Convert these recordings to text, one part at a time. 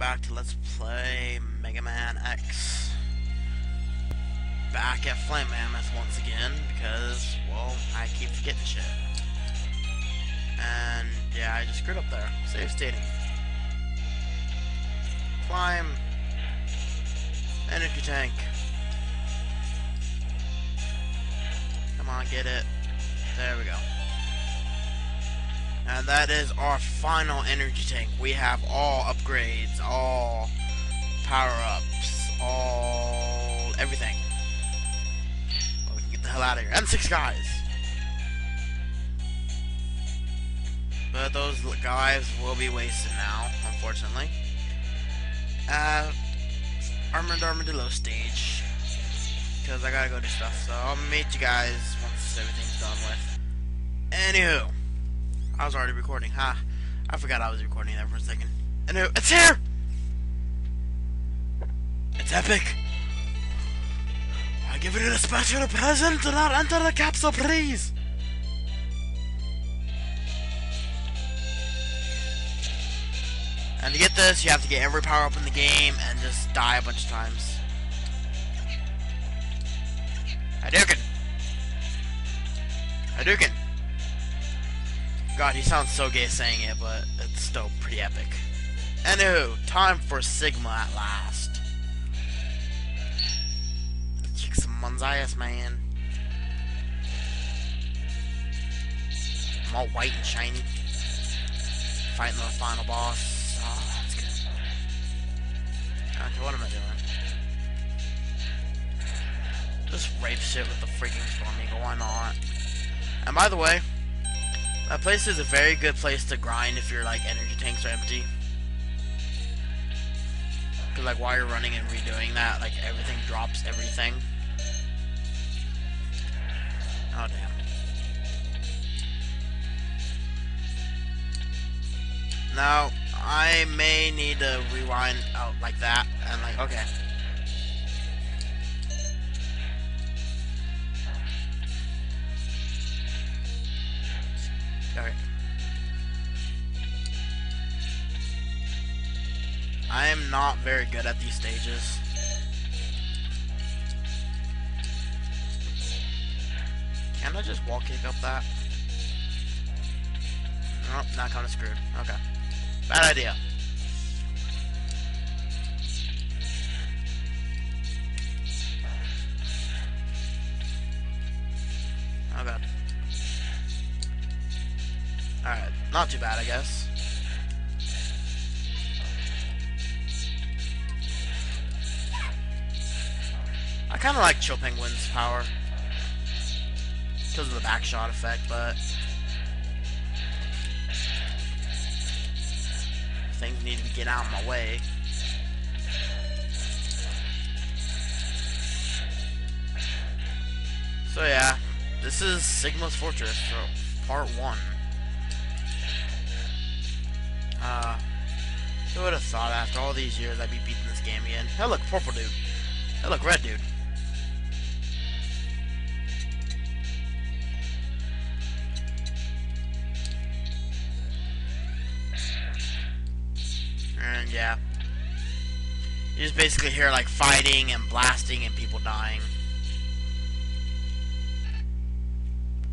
back to Let's Play Mega Man X. Back at Flame Mammoth once again, because, well, I keep forgetting shit. And, yeah, I just screwed up there. Save stating. Climb. Energy tank. Come on, get it. There we go. And that is our final energy tank. We have all upgrades, all power-ups, all everything. Well, we can get the hell out of here. And six guys. But those guys will be wasted now, unfortunately. Uh, Armored Armadillo stage. Because I gotta go do stuff. So I'll meet you guys once everything's done with. Anywho. I was already recording. Ha! Huh? I forgot I was recording there for a second. And it's here! It's epic! I give it a special present! Do not enter the capsule, please! And to get this, you have to get every power up in the game and just die a bunch of times. Hadouken! Hadouken! God, he sounds so gay saying it, but it's still pretty epic. Anywho, time for Sigma at last. Kick some Manzias, man. I'm all white and shiny. Fighting the final boss. Oh, that's good. Okay, what am I doing? Just rape shit with the freaking Storm Eagle, why not? And by the way, that place is a very good place to grind if your like energy tanks are empty. Cause like while you're running and redoing that, like everything drops everything. Oh damn. Now I may need to rewind out like that and like okay. I am not very good at these stages. Can I just wall kick up that? Nope, not kinda screwed. Okay. Bad idea. Not too bad, I guess. I kind of like Chill Penguin's power. Because of the backshot effect, but... Things need to get out of my way. So yeah, this is Sigma's Fortress, part 1. Uh, who would have thought after all these years I'd be beating this game again? Hey, look, purple dude. Hey, look, red dude. And yeah. You just basically hear like fighting and blasting and people dying.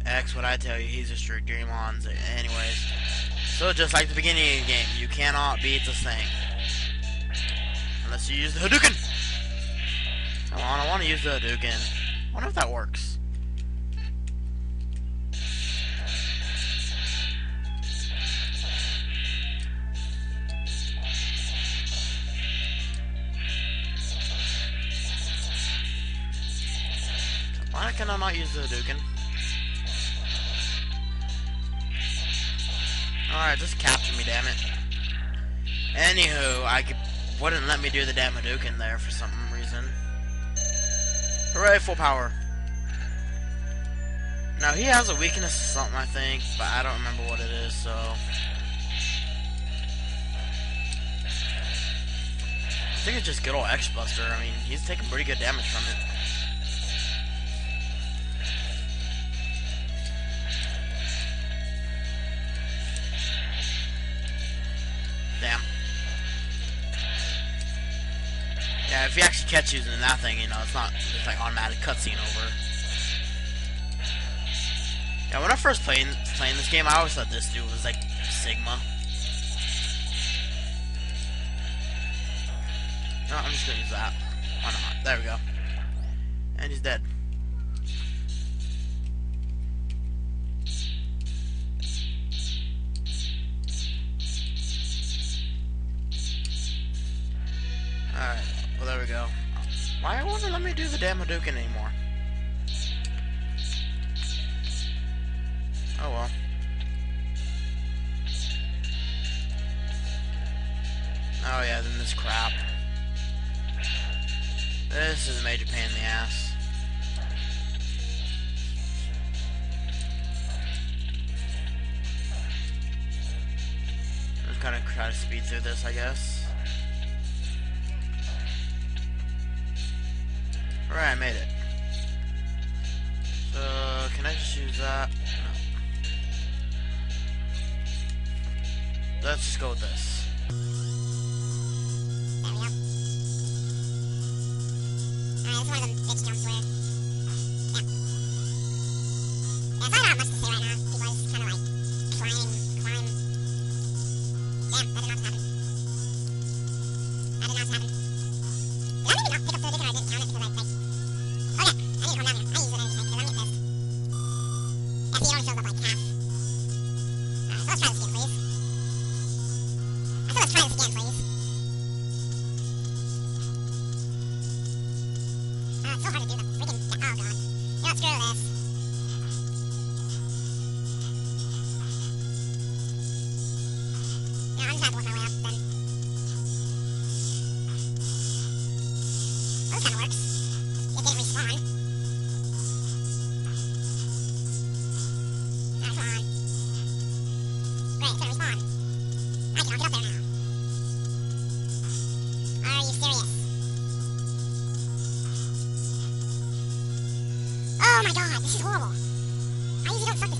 X, what I tell you, he's a strict dream on. Anyways. So just like the beginning of the game, you cannot beat this thing. Unless you use the Hadouken! Come on, I want to use the Hadouken. I wonder if that works. Why can I not use the Hadouken? Alright, just capture me, damn it. Anywho, I could, wouldn't let me do the damn Hadouken there for some reason. Hooray, full power. Now, he has a weakness or something, I think, but I don't remember what it is, so... I think it's just good old X-Buster. I mean, he's taking pretty good damage from it. You actually catch using that thing, you know, it's not just like automatic cutscene over. Yeah, when I first playing playing this game, I always thought this dude was like Sigma. No, I'm just gonna use that. Why not? There we go. And he's dead. Why won't it let me do the damn anymore? Oh well. Oh yeah, then this crap. This is a major pain in the ass. I'm just gonna try to speed through this, I guess. Alright, I made it. So, can I just use that? No. Let's just go with this. Yeah. That did not happen. That did not. To the. Oh god. This. No, I'm just Oh my god, this is horrible. I usually don't suck